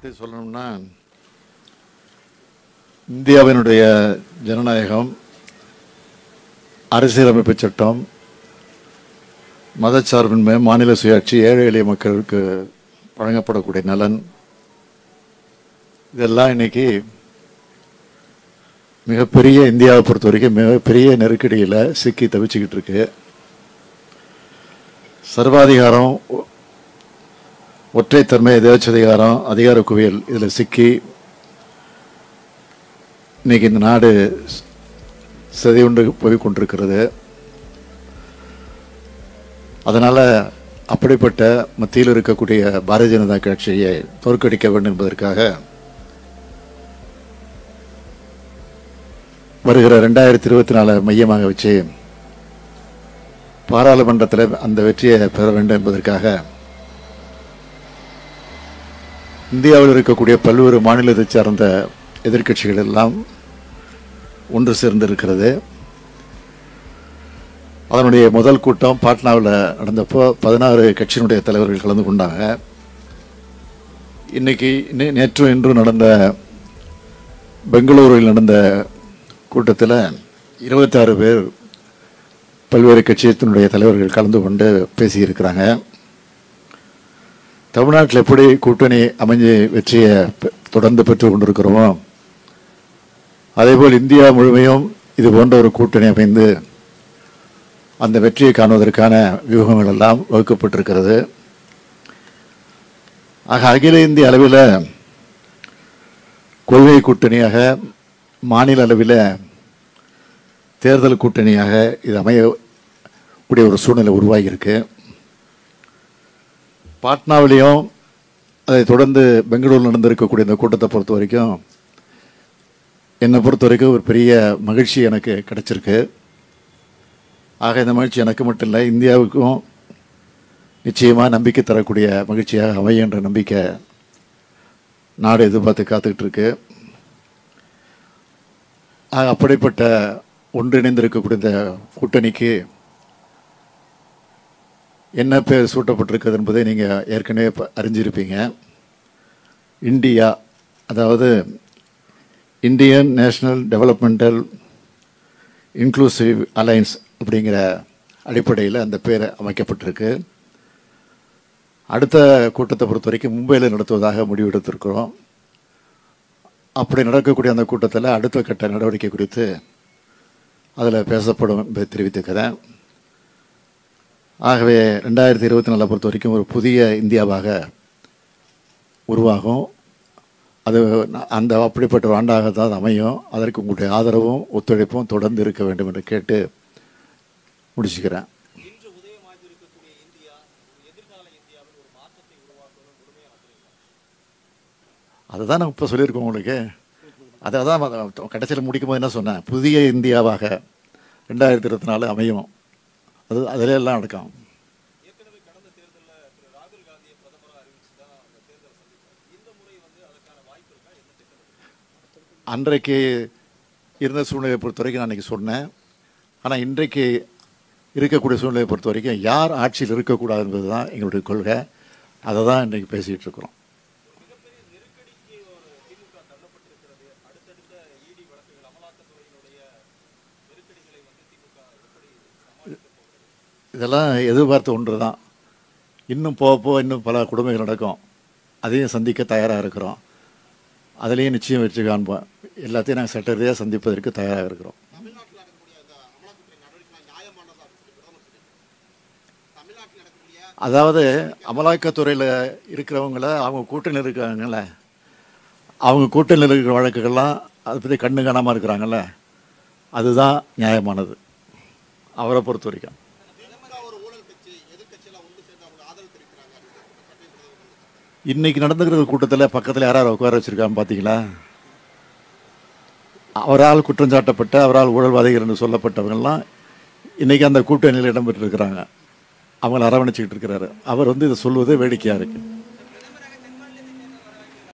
பற்றி சொல்லணும்னா இந்தியாவினுடைய ஜனநாயகம் அரசியலமைப்பு சட்டம் மதச்சார்பின்மை மாநில சுயாட்சி ஏழை எளிய மக்களுக்கு வழங்கப்படக்கூடிய நலன் இதெல்லாம் இன்னைக்கு மிகப்பெரிய இந்தியாவை பொறுத்த வரைக்கும் மிகப்பெரிய நெருக்கடியில் சிக்கி தவிச்சுக்கிட்டு இருக்கு. சர்வாதிகாரம் ஒற்றைத்தன்மை தேவச்சதிகாரம் அதிகார குவியல் இதில் சிக்கி இன்னைக்கு இந்த நாடு சிதையுண்டு போய் கொண்டிருக்கிறது. அதனால் அப்படிப்பட்ட மத்தியில் இருக்கக்கூடிய பாரதிய ஜனதா கட்சியை தோற்கடிக்க வேண்டும் என்பதற்காக வருகிற ரெண்டாயிரத்தி இருபத்தி நாலு மையமாக வச்சு பாராளுமன்றத்தில் அந்த வெற்றியை பெற வேண்டும் என்பதற்காக இந்தியாவில் இருக்கக்கூடிய பல்வேறு மாநிலத்தை சார்ந்த எதிர்க்கட்சிகள் எல்லாம் ஒன்று சேர்ந்திருக்கிறது. அதனுடைய முதல் கூட்டம் பாட்னாவில் நடந்தப்போ பதினாறு கட்சியினுடைய தலைவர்கள் கலந்து கொண்டாங்க. இன்னைக்கு நே- நேற்றும் இன்றும் நடந்த பெங்களூரில் நடந்த கூட்டத்தில் இருபத்தாறு பேர் பல்வேறு கட்சியத்தினுடைய தலைவர்கள் கலந்து கொண்டு பேசியிருக்கிறாங்க. தமிழ்நாட்டில் எப்படி கூட்டணி அமைஞ்சு வெற்றியை பெ- தொடர்ந்து பெற்று கொண்டிருக்கிறோமோ அதேபோல் இந்தியா முழுமையும் இது போன்ற ஒரு கூட்டணி அமைந்து அந்த வெற்றியை காணுவதற்கான வியூகங்கள் எல்லாம் வகுக்கப்பட்டிருக்கிறது. ஆக அகில இந்திய அளவில் கொள்கை கூட்டணியாக மாநில அளவில் தேர்தல் கூட்டணியாக இது அமைய கூடிய ஒரு சூழ்நிலை உருவாகியிருக்கு. பாட்னாவிலையும் அதை தொடர்ந்து பெங்களூரில் நடந்திருக்கக்கூடிய இந்த கூட்டத்தை பொறுத்த வரைக்கும் என்னை பொறுத்த வரைக்கும் ஒரு பெரிய மகிழ்ச்சி எனக்கு கிடைச்சிருக்கு. ஆக இந்த மகிழ்ச்சி எனக்கு மட்டும் இல்லை இந்தியாவுக்கும் நிச்சயமாக நம்பிக்கை தரக்கூடிய மகிழ்ச்சியாக அமையன்ற என்ற நம்பிக்கை நாடு எதிர்பார்த்து காத்துக்கிட்டு இருக்கு. ஆக அப்படிப்பட்ட ஒன்றிணைந்திருக்கக்கூடிய இந்த கூட்டணிக்கு என்ன பேர் சூட்டப்பட்டிருக்குது என்பதை நீங்கள் ஏற்கனவே அறிஞ்சிருப்பீங்க. இந்தியா அதாவது Indian National Developmental Inclusive Alliance அப்படிங்கிற அடிப்படையில் அந்த பேர் அமைக்கப்பட்டிருக்கு. அடுத்த கூட்டத்தை பொறுத்த வரைக்கும் மும்பையில் நடத்துவதாக முடிவெடுத்திருக்கிறோம். அப்படி நடக்கக்கூடிய அந்த கூட்டத்தில் அடுத்த கட்ட நடவடிக்கை குறித்து அதில் பேசப்படும் என்பதை தெரிவித்துக்கிறேன். ஆகவே ரெண்டாயிரத்தி இருபத்தி நாலை பொறுத்த வரைக்கும் ஒரு புதிய இந்தியாவாக உருவாகும். அது அந்த அப்படிப்பட்ட ஒரு ஆண்டாக தான் அது அமையும். அதற்கு உங்களுடைய ஆதரவும் ஒத்துழைப்பும் தொடர்ந்து இருக்க வேண்டும் என்று கேட்டு முடிச்சுக்கிறேன். நம்புறீங்களா? அதுதான் நான் இப்போ சொல்லியிருக்கோம் உங்களுக்கு. அதை தான் கடைசியில் முடிக்கும் போது என்ன சொன்னேன்? புதிய இந்தியாவாக ரெண்டாயிரத்தி இருபத்தி நாலு அமையும் அது அதில் எல்லாம் அடக்கம் ஏற்கனவே கடந்த தேர்தலில் திரு ராகுல் காந்தியை பிரதமராக அறிவிச்சு தான் அந்த தேர்தலை சந்திச்சார் இந்த முறை வந்து அதற்கான வாய்ப்பு இருக்கா? என்ன திட்டம் அன்றைக்கு இருந்த சூழ்நிலையை பொறுத்த வரைக்கும் நான் அன்றைக்கி சொன்னேன். ஆனால் இன்றைக்கு இருக்கக்கூடிய சூழ்நிலையை பொறுத்த வரைக்கும் யார் ஆட்சியில் இருக்கக்கூடாது என்பது தான் எங்களுடைய கொள்கை. அதை தான் இன்றைக்கி பேசிகிட்டு இருக்கிறோம். இதெல்லாம் எதிர்பார்த்த ஒன்று தான் இன்னும் போக போக இன்னும் பல கொடுமைகள் நடக்கும். அதையும் சந்திக்க தயாராக இருக்கிறோம். அதுலேயும் நிச்சயம் வெற்றி காண்போம். எல்லாத்தையும் நாங்கள் சட்ட ரீதியாக சந்திப்பதற்கு தயாராக இருக்கிறோம். அதாவது அமலாக்கத்துறையில் இருக்கிறவங்கள அவங்க கூட்டணியில் இருக்காங்கல்ல அவங்க கூட்டணியில் இருக்கிற வழக்குகள்லாம் அதை பற்றி கண்ணு காணாமல் இருக்கிறாங்கல்ல. அதுதான் நியாயமானது. அவரை பொறுத்த வரைக்கும் திமுக ஒரு ஊழல் கட்சி எதிர்க்கட்சியெல்லாம் ஒன்று சேர்ந்து அவங்க ஆதரவு தெரிவிக்கிறாங்க இன்னைக்கு நடந்துக்கிற கூட்டத்தில் பக்கத்தில் யாராவது உட்கார வச்சிருக்காங்க பார்த்தீங்களா அவரால் குற்றம் சாட்டப்பட்ட அவரால் ஊழல்வாதிகள் என்று சொல்லப்பட்டவங்கள்லாம் இன்னைக்கு அந்த கூட்டணியில் இடம்பெற்றிருக்கிறாங்க. அவங்கள அரவணைச்சிக்கிட்டு இருக்கிறாரு. அவர் வந்து இதை சொல்வது வேடிக்கையாக இருக்குது